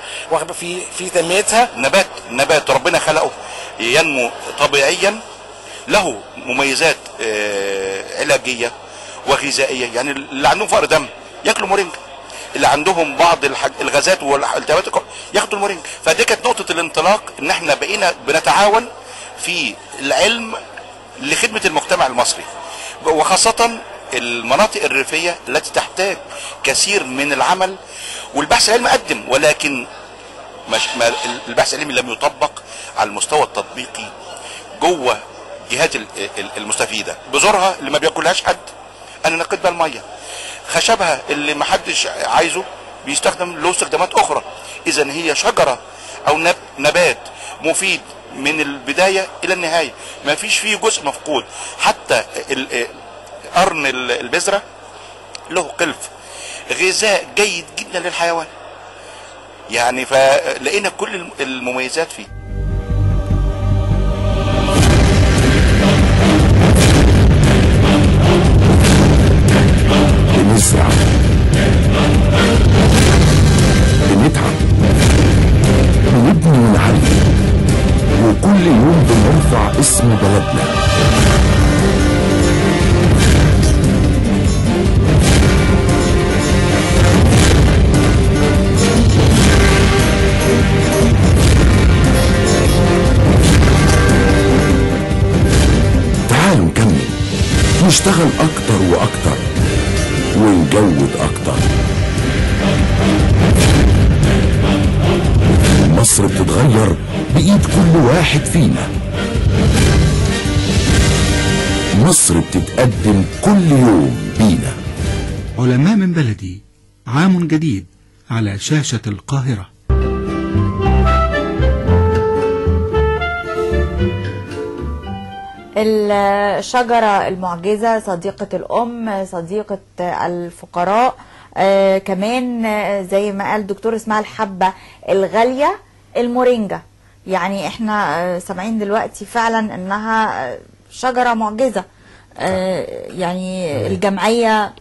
في في تنميتها نبات نبات ربنا خلقه ينمو طبيعيا له مميزات آه، علاجية وغذائية يعني اللي عندهم فقر دم ياكلوا مورينجا اللي عندهم بعض. الغازات والالتهابات ياخدوا المورينجا فدي كانت نقطة الانطلاق إن إحنا بقينا بنتعاون في العلم لخدمة المجتمع المصري وخاصة المناطق الريفية التي تحتاج كثير من العمل والبحث العلمي قدم ولكن مش ما البحث العلمي لم يطبق على المستوى التطبيقي جوه جهات ال- ال- المستفيدة. بذورها اللي ما بياكلهاش حد. أنا نقيت بها المية. خشبها اللي ما حدش عايزه بيستخدم له استخدامات أخرى. اذا هي شجرة أو نب نبات مفيد من البداية إلى النهاية. ما فيش فيه جزء مفقود. حتى قرن ال- البذرة له قلف. غذاء جيد جدا للحيوان. يعني فلقينا كل الم- المميزات فيه. نشتغل أكتر وأكتر ونجود أكتر. مصر بتتغير بإيد كل واحد فينا. مصر بتتقدم كل يوم بينا. علماء من بلدي عام جديد على شاشة القاهرة. الشجرة المعجزة صديقة الأم صديقة الفقراء آه كمان آه، زي ما قال دكتور اسمها الحبة الغالية المورينجا. يعني إحنا آه، سامعين دلوقتي فعلا إنها شجرة معجزة. آه يعني الجمعية.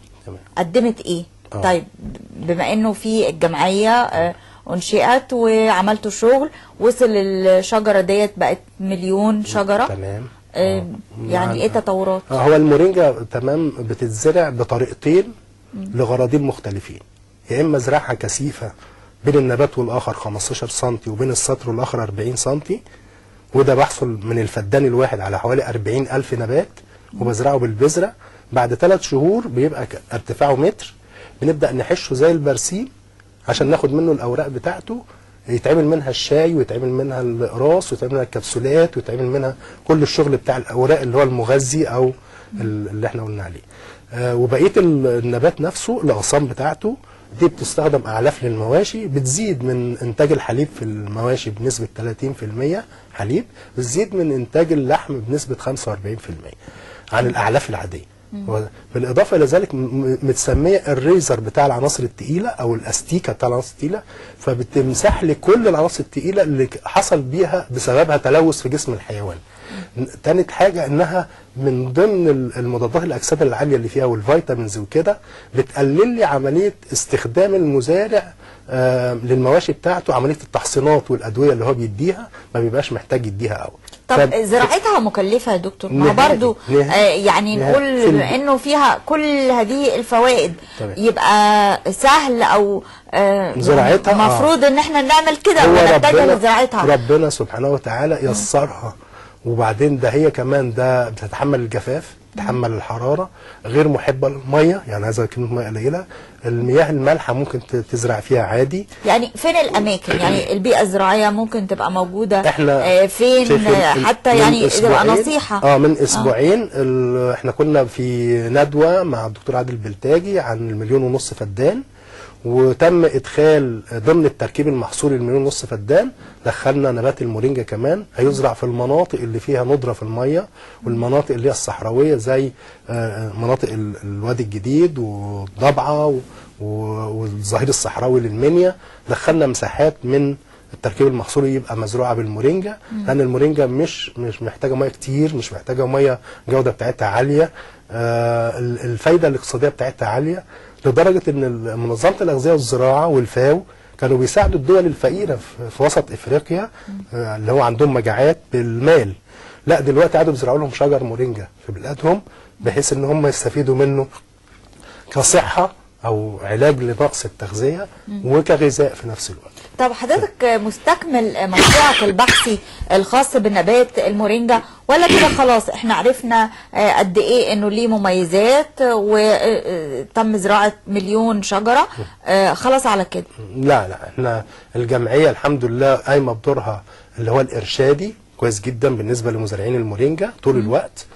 قدمت إيه. طيب بما إنه في الجمعية آه، أنشئت وعملتوا شغل وصل الشجرة ديت بقت مليون شجرة. تمام. آه، يعني إيه تطورات؟ آه، هو المورينجا تمام بتتزرع بطريقتين لغرضين مختلفين. يا إما ازرعها كثيفة بين النبات والآخر 15 سم وبين السطر والآخر 40 سم وده بحصل من الفدان الواحد على حوالي 40 ألف نبات وبزرعه بالبذرة. بعد ثلاث شهور بيبقى ارتفاعه متر. بنبدأ نحشه زي البرسيم عشان ناخد منه الأوراق بتاعته يتعمل منها الشاي ويتعمل منها الاقراص ويتعمل منها الكبسولات ويتعمل منها كل الشغل بتاع الأوراق اللي هو المغذي أو ال- اللي إحنا قلنا عليه. آه وبقية ال- النبات نفسه الاغصان بتاعته دي بتستخدم أعلاف للمواشي بتزيد من إنتاج الحليب في المواشي بنسبة 30% حليب بتزيد من إنتاج اللحم بنسبة 45% عن الأعلاف العادية. بالإضافة إلى ذلك متسمية الريزر بتاع العناصر الثقيله أو الأستيكة بتاع العناصر الثقيله فبتمسح لي كل العناصر الثقيله اللي حصل بيها بسببها تلوث في جسم الحيوان. تالت حاجة إنها من ضمن ال- المضادات الأكسدة العالية اللي فيها والفيتامينز وكده بتقلل لي عملية استخدام المزارع آه للمواشي بتاعته عملية التحصينات والأدوية اللي هو بيديها ما بيبقاش محتاج يديها قوي طب زراعتها مكلفة يا دكتور ما نهائي. آه يعني نهائي. نقول بما إنه فيها كل هذه الفوائد تمام. يبقى سهل أو آه زراعتها، آه. المفروض إن إحنا نعمل كده ونتجه ربنا لزراعتها ربنا سبحانه وتعالى يسرها وبعدين ده هي كمان ده بتتحمل الجفاف بتتحمل الحرارة غير محبة للمية يعني عايزه كلمة مية قليلة. المياه المالحة ممكن تزرع فيها عادي. يعني فين الأماكن؟ يعني البيئة الزراعية ممكن تبقى موجودة إحنا آه فين؟ شايفين آه حتى يعني تبقى نصيحة. آه من أسبوعين. ال- إحنا كنا في ندوة مع الدكتور عادل بلتاجي عن المليون ونص فدان. وتم إدخال ضمن التركيب المحصولي المليون ونص فدان دخلنا نبات المورينجا كمان هيزرع في المناطق اللي فيها ندرة في المية والمناطق اللي هي الصحراوية زي آه، مناطق ال- الوادي الجديد والضبعة والظهير الصحراوي للمنيا. دخلنا مساحات من التركيب المحصولي يبقى مزروعة بالمورينجا لأن المورينجا مش مش محتاجة ميه كتير مش محتاجة ميه الجوده بتاعتها عالية. آه ال- الفايدة الاقتصادية بتاعتها عالية. لدرجة إن منظمة الأغذية والزراعة والفاو كانوا بيساعدوا الدول الفقيرة في, في وسط إفريقيا آه اللي هو عندهم مجاعات بالمال. لا دلوقتي قعدوا بيزرعوا لهم شجر مورينجا في بلادهم بحيث إن هم يستفيدوا منه كصحة أو علاج لنقص التغذية وكغذاء في نفس الوقت. طب حضرتك مستكمل مشروعك البحثي الخاص بالنبات المورينجا ولا كده خلاص إحنا عرفنا آه، قد إيه انه ليه مميزات وتم زراعة مليون شجرة آه، خلاص على كده. لا لا إحنا الجمعية الحمد لله قايمة بدورها اللي هو الإرشادي كويس جدا بالنسبة لمزارعين المورينجا طول الوقت.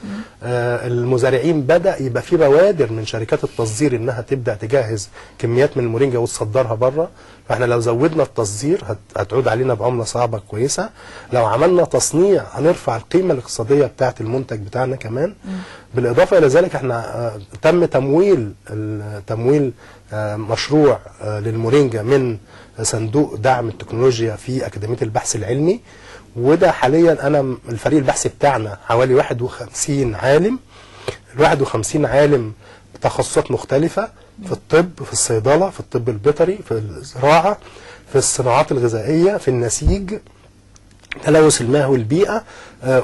آه المزارعين بدأ يبقى في بوادر من شركات التصدير إنها تبدأ تجهز كميات من المورينجا وتصدرها بره فإحنا لو زودنا التصدير هت- هتعود علينا بعملة صعبة كويسة. لو عملنا تصنيع هنرفع القيمة الاقتصادية بتاعه المنتج بتاعنا كمان. بالإضافة إلى ذلك إحنا آه، تم تمويل تمويل آه، مشروع آه، للمورينجا من صندوق دعم التكنولوجيا في أكاديمية البحث العلمي. وده حاليا أنا الفريق البحثي بتاعنا حوالي 51 عالم. ال 51 عالم بتخصصات مختلفة في الطب في الصيدلة في الطب البيطري في الزراعة في الصناعات الغذائية في النسيج. تلوث المياه والبيئه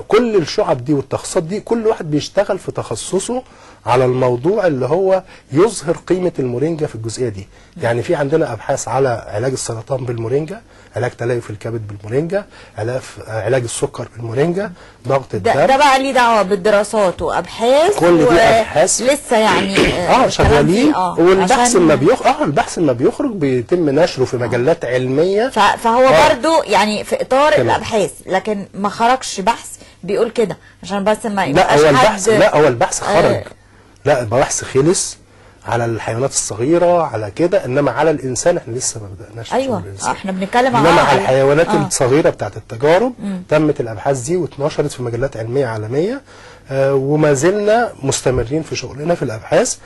كل الشعب دي والتخصصات دي كل واحد بيشتغل في تخصصه على الموضوع اللي هو يظهر قيمة المورينجا في الجزئية دي يعني في عندنا أبحاث على علاج السرطان بالمورينجا علاج تليف الكبد بالمورينجا علاج السكر بالمورينجا ضغط ده, الدم ده بقى ليه دعوة بالدراسات وأبحاث كل دي و- أبحاث. لسه يعني آه الكلام شغالين آه، والبحث لما بيخرج آه البحث لما بيخرج بيتم نشره في مجلات علمية فهو آه. برضو يعني في إطار. الأبحاث لكن ما خرجش بحث بيقول كده عشان بس ما لا هو البحث لا هو البحث خرج آه. لا البحث خلص على الحيوانات الصغيرة على كده إنما على الإنسان إحنا لسه ما بدأناش أيوه الإنسان. إحنا بنتكلم إنما آه، على الحيوانات آه. الصغيرة بتاعت التجارب مم. تمت الأبحاث دي واتنشرت في مجلات علمية عالمية آه وما زلنا مستمرين في شغلنا في الأبحاث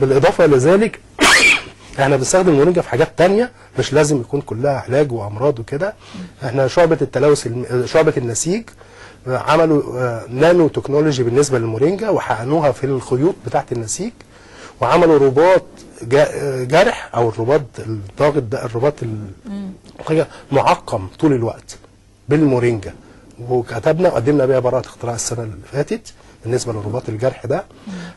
بالإضافة إلى ذلك إحنا بنستخدم المورينجا في حاجات تانية مش لازم يكون كلها علاج وأمراض وكده إحنا شعبة التلوث. شعبة النسيج آه، عملوا آه، نانو تكنولوجي بالنسبة للمورينجا وحقنوها في الخيوط بتاعة النسيج وعملوا رباط آه، جرح أو الرباط الضاغط ده الرباط معقم طول الوقت بالمورينجا. وكتبنا وقدمنا بيها براءة اختراع السنة اللي فاتت بالنسبة لرباط الجرح ده.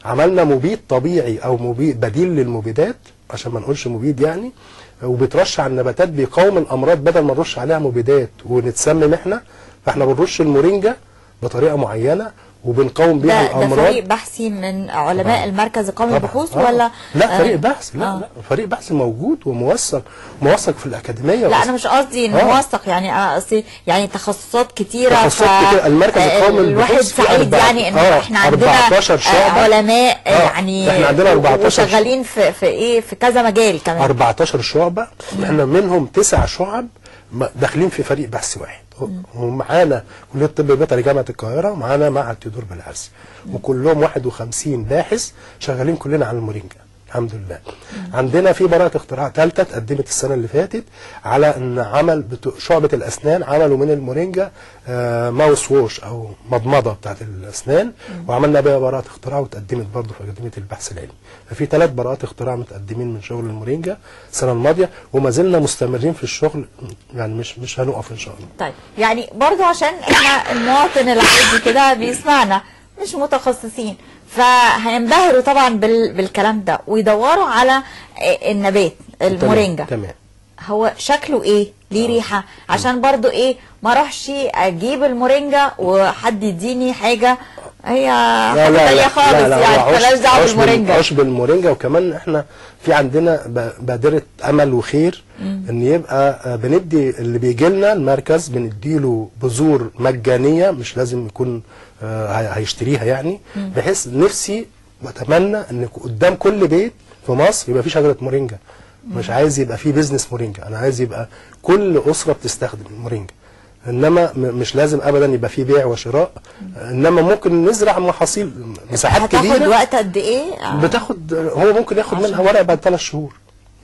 عملنا مبيد طبيعي أو مبيد بديل للمبيدات عشان ما نقولش مبيد يعني وبيترش على النباتات بيقاوم الأمراض بدل ما نرش عليها مبيدات ونتسمم إحنا. فاحنا بنرش المورينجا بطريقة معينة وبنقاوم بيها ده, ده الأمراض فريق بحثي من علماء المركز القومي طبعاً. للبحوث آه. ولا لا آه، فريق بحث لا آه. لا فريق بحث موجود وموثق موثق في الأكاديمية لا أنا مش قصدي آه. موثق يعني أنا قصدي يعني تخصصات كتيرة تخصصات كتيرة. المركز آه، القومي الواحد للبحوث فيه سعيد يعني ان آه، إحنا عندنا 14 آه، شعبة. علماء آه، آه، يعني إحنا عندنا 14 وشغالين في في إيه في كذا مجال كمان 14 شعبة إحنا منهم تسع شعب داخلين في فريق بحث واحد ومعانا كلية الطب البيطري جامعة القاهرة ومعانا معهد تيودور بالعرس. وكلهم 51 باحث شغالين كلنا على المورينجا. الحمد لله. عندنا في براءة اختراع ثالثة اتقدمت السنة اللي فاتت على إن عمل شعبة الأسنان عملوا من المورينجا آه، ماوس ووش أو مضمضة بتاعت الأسنان وعملنا بيها براءة اختراع واتقدمت برضه في اكاديمية البحث العلمي. ففي ثلاث براءات اختراع متقدمين من شغل المورينجا السنة الماضية وما زلنا مستمرين في الشغل يعني مش مش هنقف إن شاء الله. طيب يعني برضو عشان إحنا المواطن العادي كده بيسمعنا مش متخصصين. فهينبهروا طبعا بال... بالكلام ده ويدوروا على آه، النبات المورينجا. تمام هو شكله إيه؟ ليه ريحة؟ عشان برضو إيه؟ ما أروحش أجيب المورينجا وحد يديني حاجة. هي حاجة تانية خالص يعني هو مالهاش دعوة عشب- بالمورينجا. عشب المورينجا وكمان إحنا في عندنا ب- بادرة أمل وخير إن يبقى آه، بندي اللي بيجي لنا المركز بنديله بذور مجانية مش لازم يكون آه، هيشتريها يعني بحيث نفسي بتمنى إن قدام كل بيت في مصر يبقى في شجرة مورينجا. مش عايز يبقى في بيزنس مورينجا. أنا عايز يبقى كل أسرة بتستخدم المورينجا إنما مش لازم ابدا يبقى في بيع وشراء. إنما ممكن نزرع محاصيل مساحات كبيرة. وقت قد إيه؟ بتاخد هو ممكن ياخد منها ورق بعد ثلاث شهور.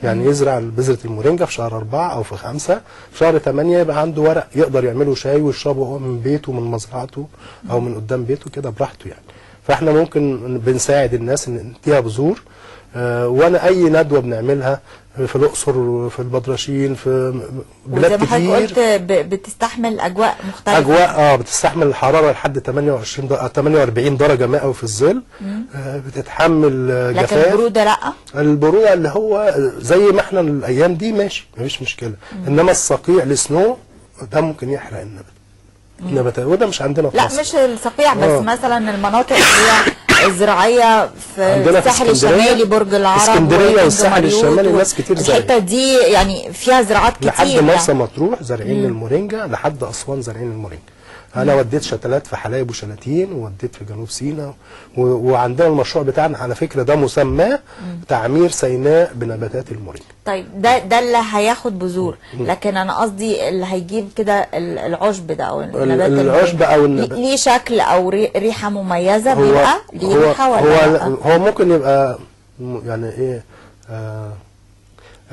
يعني يزرع بذرة المورينجا في شهر أربعة أو في خمسة. في شهر ثمانية يبقى عنده ورق يقدر يعمله شاي ويشربه هو من بيته من مزرعته أو من قدام بيته كده براحته يعني. فإحنا ممكن بنساعد الناس ان نديها بذور. آه وأنا أي ندوة بنعملها في الأقصر في البدرشين في وزي بلاد ما حضرتك قلت كتير ب- بتستحمل أجواء مختلفة. أجواء آه بتستحمل الحرارة لحد 28 درجة 48 درجة مئوي في الظل. آه بتتحمل آه، لكن جفاف. البرودة لأ؟ البرودة اللي هو زي ما إحنا الأيام دي ماشي مفيش مشكلة. إنما الصقيع السنو ده ممكن يحرق النبات. النباتات وده مش عندنا في لأ مصر. مش الصقيع بس آه. مثلا المناطق اللي هي الزراعية في الساحل الشمالي برج العرب اسكندرية وكنز والساحل الشمالي ناس كتير زرعت. الحتة دي يعني فيها زراعات كتير لحد يعني. مرسى مطروح زارعين المورينجا لحد أسوان زارعين المورينجا أنا وديت شتلات في حلايب وشلاتين ووديت في جنوب سيناء. وعندنا المشروع بتاعنا على فكرة ده مسماه تعمير سيناء بنباتات المورينجا طيب ده ده اللي هياخد بذور لكن أنا قصدي اللي هيجيب كده ال- العشب ده أو النبات العشب أو المورينجا. النبات. ليه شكل أو ري- ريحة مميزة هو بيبقى ليه هو ريحة ولا هو, لأ؟ هو ممكن يبقى يعني إيه آه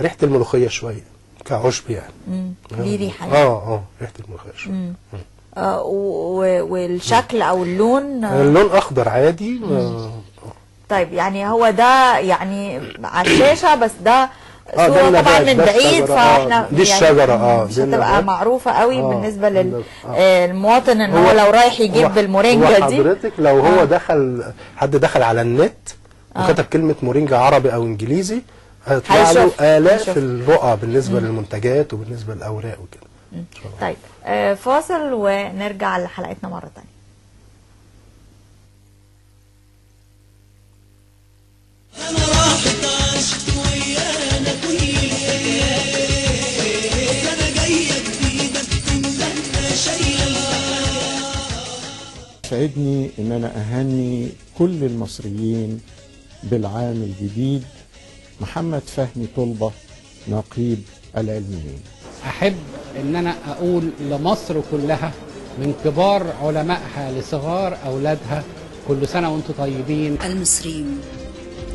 ريحة الملوخية شوية كعشب يعني مم. ليه ريحة آه آه ريحة الملوخية شوية آه والشكل أو اللون آه، اللون أخضر عادي آه طيب يعني هو ده يعني على الشاشة بس ده آه، صورة طبعا من بعيد الشجرة، آه، فاحنا دي يعني الشجرة، آه، مش هتبقى. معروفة قوي آه، بالنسبة للمواطن إن هو, هو- لو رايح يجيب المورينجا دي حضرتك لو هو آه. دخل حد دخل على النت وكتب كلمة مورينجا عربي أو إنجليزي هيطلع له هيشوف. الرؤى بالنسبة للمنتجات وبالنسبة للأوراق وكده طيب آه، فاصل ونرجع لحلقتنا مرة ثانية يسعدني إن أنا أهني كل المصريين بالعام الجديد محمد فهمي طلبة نقيب العلميين. أحب إن أنا أقول لمصر كلها من كبار علمائها لصغار أولادها كل سنة وأنتم طيبين. المصريين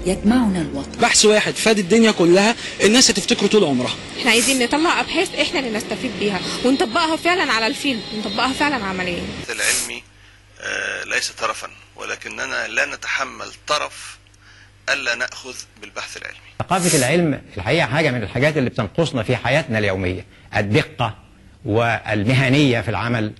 يجمعنا الوطن. بحث واحد فاد الدنيا كلها الناس هتفتكره طول عمرها. إحنا عايزين نطلع أبحاث إحنا اللي نستفيد بيها ونطبقها فعلا على الفيلد نطبقها فعلا عمليا. العلمي آه، ليس طرفا ولكننا لا نتحمل طرف ألا نأخذ بالبحث العلمي. ثقافة العلم الحقيقة حاجة من الحاجات اللي بتنقصنا في حياتنا اليومية. الدقة والمهنية في العمل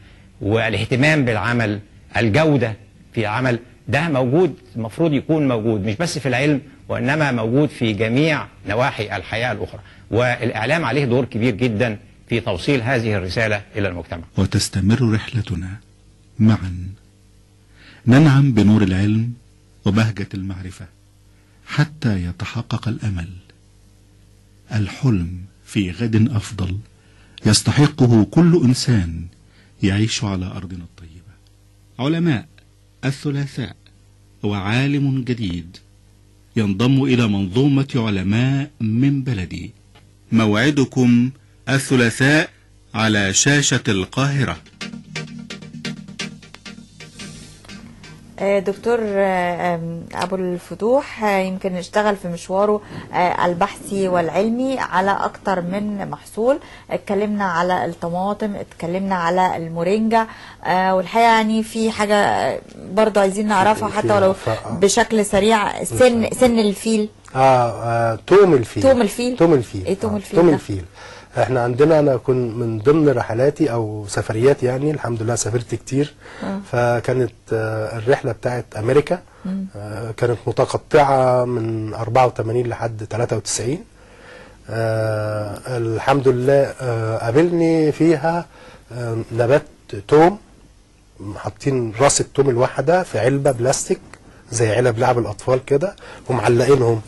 والاهتمام بالعمل الجودة في العمل. ده موجود المفروض يكون موجود مش بس في العلم وإنما موجود في جميع نواحي الحياة الأخرى. والإعلام عليه دور كبير جدا في توصيل هذه الرسالة إلى المجتمع. وتستمر رحلتنا معا. ننعم بنور العلم وبهجة المعرفة. حتى يتحقق الأمل. الحلم في غد أفضل. يستحقه كل إنسان يعيش على أرضنا الطيبة. علماء الثلاثاء وعالم جديد ينضم إلى منظومة علماء من بلدي. موعدكم الثلاثاء على شاشة القاهرة. دكتور آه، أبو الفتوح آه، يمكن اشتغل في مشواره آه، البحثي والعلمي على أكتر من محصول. اتكلمنا على الطماطم اتكلمنا على المورينجا آه، والحقيقة يعني في حاجة آه، برضو عايزين نعرفها حتى ولو بشكل سريع. سن سن الفيل. آه, آه توم الفيل. توم الفيل؟ توم الفيل. إيه توم آه، الفيل توم ده؟ الفيل. إحنا عندنا أنا كنت من ضمن رحلاتي أو سفريات يعني الحمد لله سافرت كتير آه. فكانت آه الرحلة بتاعت أمريكا. آه كانت متقطعة من 84 لحد 93 آه الحمد لله آه قابلني فيها آه نبات توم حاطين راس التوم الواحدة في علبة بلاستيك زي علب لعب الأطفال كده ومعلقينهم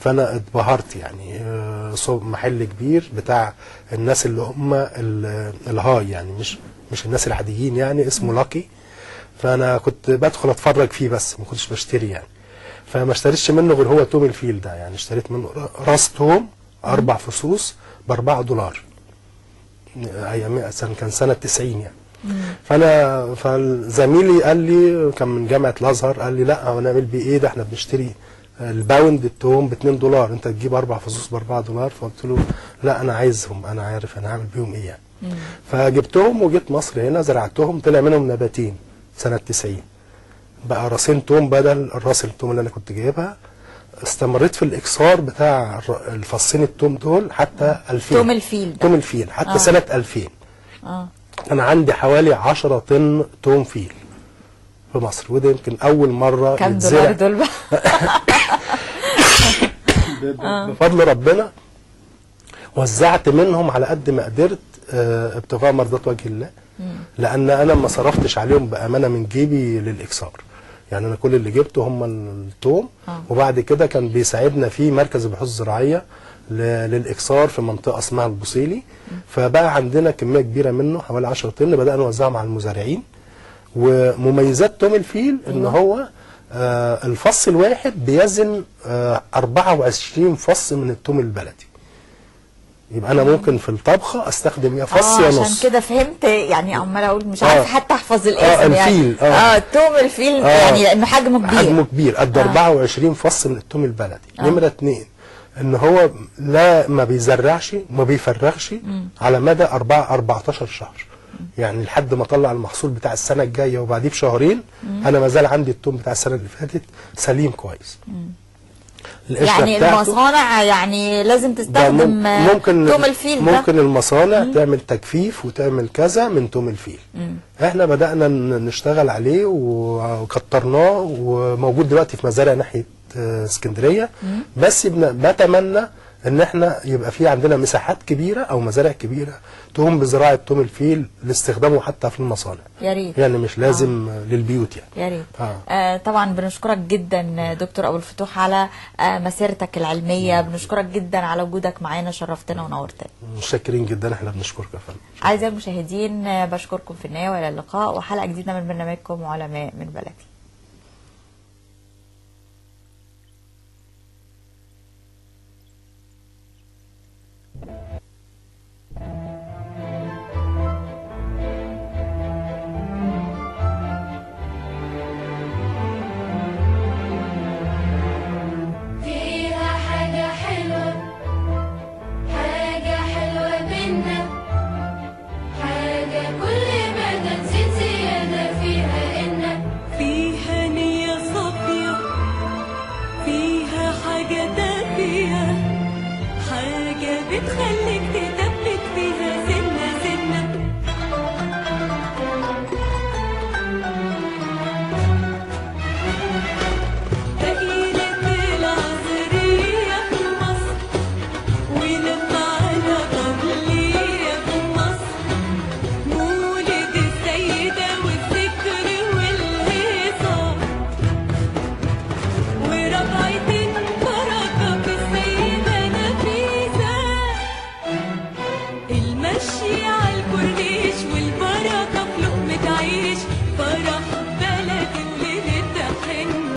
فانا اتبهرت يعني آه، صوب محل كبير بتاع الناس اللي هم ال- الهاي يعني مش مش الناس العاديين يعني اسمه لاكي فانا كنت بدخل اتفرج فيه بس ما كنتش بشتري يعني. فما اشتريتش منه غير هو توم الفيل ده يعني اشتريت منه راس توم أربع فصوص ب 4 دولار أيام كان سنة 90 يعني. فأنا فزميلي قال لي كان من جامعة الأزهر قال لي لا هو نعمل بيه إيه ده؟ إحنا بنشتري ال pound التوم ب 2 دولار. انت تجيب أربع فصوص ب 4 دولار فقلت له لا أنا عايزهم أنا عارف أنا هعمل بيهم إيه يعني. فجبتهم وجيت مصر هنا زرعتهم طلع منهم نباتين سنة 90 بقى راسين توم بدل الراس التوم اللي أنا كنت جايبها. استمريت في الاكثار بتاع الفصين التوم دول حتى 2000 توم الفيل توم الفيل حتى آه. سنة 2000 آه. أنا عندي حوالي 10 طن توم فيل في مصر. وده يمكن أول مرة كام دولار دول بقى. بفضل ربنا وزعت منهم على قد ما قدرت آه، ابتغاء مرضات وجه الله. لأن أنا ما صرفتش عليهم بأمانة من جيبي للإكسار. يعني أنا كل اللي جبته هم التوم. آه. وبعد كده كان بيساعدنا في مركز البحوث الزراعيه للإكسار في منطقة اسمها البوصيلي. فبقى عندنا كمية كبيرة منه حوالي 10 طن بدأنا نوزعهم على المزارعين. ومميزات توم الفيل إن هو آه الفص الواحد بيزن آه 24 فص من التوم البلدي يبقى أنا ممكن في الطبخة أستخدم يا فص آه يا عشان نص كده فهمت يعني عمال أقول مش آه. عارفه حتى أحفظ الاسم آه، يعني الفيل، آه. آه توم الفيل آه. يعني لأنه حجمه كبير حجمه كبير قد آه. 24 فص من التوم البلدي آه. نمرة اتنين إن هو لا ما بيزرعش وما بيفرغش. على مدى 4 14 شهر يعني لحد ما اطلع المحصول بتاع السنة الجاية وبعديه بشهرين مم. أنا ما زال عندي التوم بتاع السنة اللي فاتت سليم كويس يعني المصانع يعني لازم تستخدم مم- ممكن توم الفيل ده ممكن المصانع تعمل تجفيف وتعمل كذا من توم الفيل مم. إحنا بدأنا نشتغل عليه وكترناه وموجود دلوقتي في مزارع ناحية آه، اسكندرية مم. بس بتمنى إن إحنا يبقى في عندنا مساحات كبيرة أو مزارع كبيرة تقوم بزراعة توم الفيل لاستخدامه حتى في المصانع. يا ريت. يعني مش لازم آه. للبيوت يعني. يا ريت. آه. آه طبعا بنشكرك جدا دكتور أبو الفتوح على آه مسيرتك العلمية. بنشكرك جدا على وجودك معانا شرفتنا ونورتنا. متشكرين جدا إحنا بنشكرك يا فندم. أعزائي المشاهدين آه، بشكركم في النهاية وإلى اللقاء وحلقة جديدة من برنامجكم علماء من بلدي.